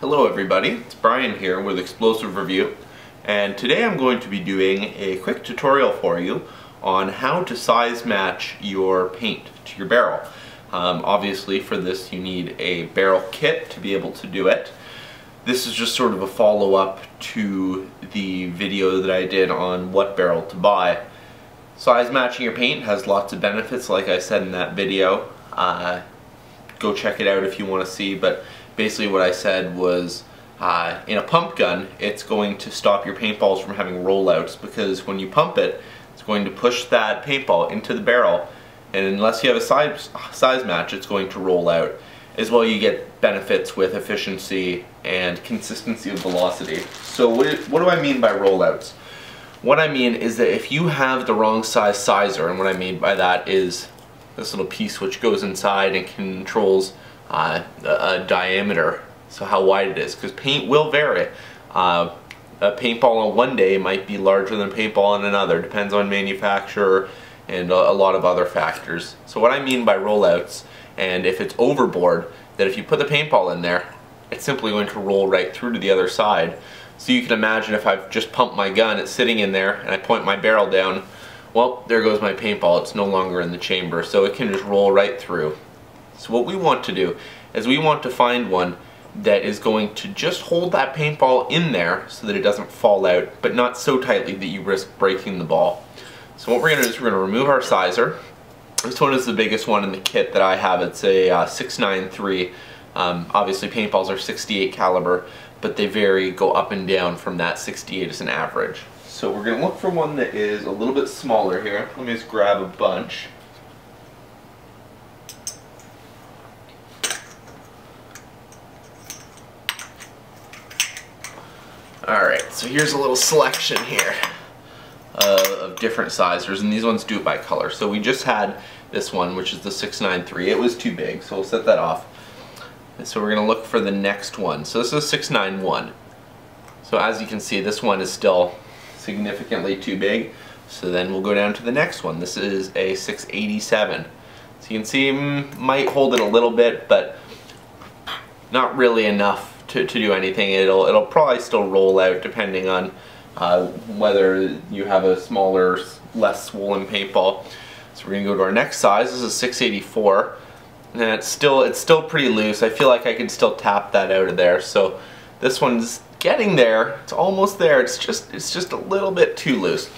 Hello everybody, it's Brian here with Explosive Review and today I'm going to be doing a quick tutorial for you on how to size match your paint to your barrel. Um, obviously for this you need a barrel kit to be able to do it. This is just sort of a follow-up to the video that I did on what barrel to buy. Size matching your paint has lots of benefits like I said in that video. Uh, go check it out if you want to see but basically what I said was uh, in a pump gun it's going to stop your paintballs from having rollouts because when you pump it it's going to push that paintball into the barrel and unless you have a size, size match it's going to roll out. As well you get benefits with efficiency and consistency of velocity. So what, what do I mean by rollouts? What I mean is that if you have the wrong size sizer, and what I mean by that is this little piece which goes inside and controls uh, a, diameter, so how wide it is, because paint will vary. Uh, a paintball on one day might be larger than paintball on another, depends on manufacturer and a, a lot of other factors. So what I mean by rollouts, and if it's overbored, that if you put the paintball in there, it's simply going to roll right through to the other side. So you can imagine if I've just pumped my gun, it's sitting in there, and I point my barrel down, well, there goes my paintball. It's no longer in the chamber, so it can just roll right through. So what we want to do is we want to find one that is going to just hold that paintball in there so that it doesn't fall out, but not so tightly that you risk breaking the ball. So what we're going to do is we're going to remove our sizer. This one is the biggest one in the kit that I have. It's a uh, 693. Um, obviously paintballs are 68 caliber, but they vary, go up and down from that 68 as an average. So we're going to look for one that is a little bit smaller here. Let me just grab a bunch. So here's a little selection here uh, of different sizers, and these ones do it by color. So we just had this one, which is the 693. It was too big, so we'll set that off. And so we're going to look for the next one. So this is 691. So as you can see, this one is still significantly too big. So then we'll go down to the next one. This is a 687. So you can see, mm, might hold it a little bit, but not really enough to, to do anything. It'll, it'll probably still roll out depending on uh, whether you have a smaller, less swollen paintball. So we're gonna go to our next size. This is 684. And it's still, it's still pretty loose. I feel like I can still tap that out of there. So this one's getting there. It's almost there. It's just, it's just a little bit too loose.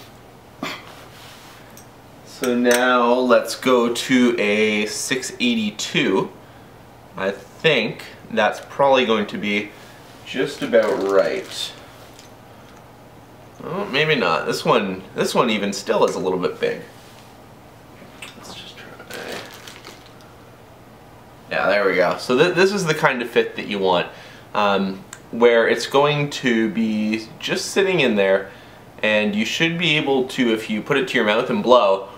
So now let's go to a 682. I think that's probably going to be just about right. Oh, maybe not. This one, this one even still is a little bit big. Let's just try. Yeah, there we go. So th this is the kind of fit that you want, um, where it's going to be just sitting in there, and you should be able to, if you put it to your mouth and blow,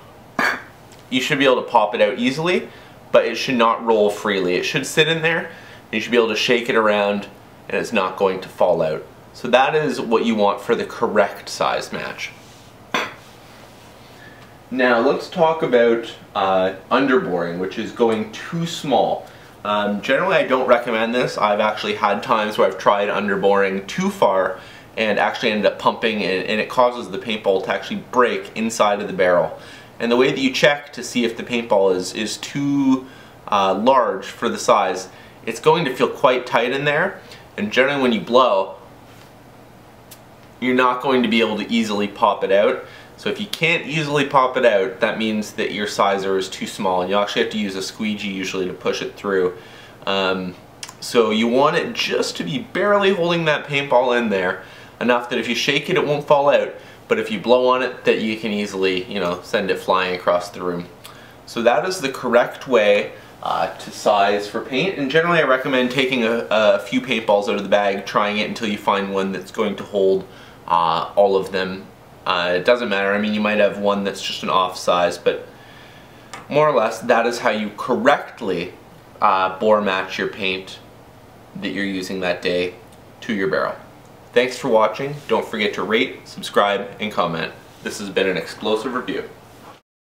you should be able to pop it out easily, but it should not roll freely. It should sit in there, you should be able to shake it around and it's not going to fall out. So that is what you want for the correct size match. Now let's talk about uh, underboring, which is going too small. Um, generally I don't recommend this. I've actually had times where I've tried underboring too far and actually ended up pumping and, and it causes the paintball to actually break inside of the barrel. And the way that you check to see if the paintball is, is too uh, large for the size it's going to feel quite tight in there and generally when you blow you're not going to be able to easily pop it out. So if you can't easily pop it out that means that your sizer is too small and you actually have to use a squeegee usually to push it through. Um, so you want it just to be barely holding that paintball in there enough that if you shake it it won't fall out but if you blow on it that you can easily you know send it flying across the room. So that is the correct way uh, to size for paint. And generally I recommend taking a, a, few paintballs out of the bag, trying it until you find one that's going to hold uh, all of them. Uh, it doesn't matter, I mean you might have one that's just an off size, but more or less that is how you correctly uh, bore match your paint that you're using that day to your barrel. Thanks for watching. Don't forget to rate, subscribe, and comment. This has been an explosive review.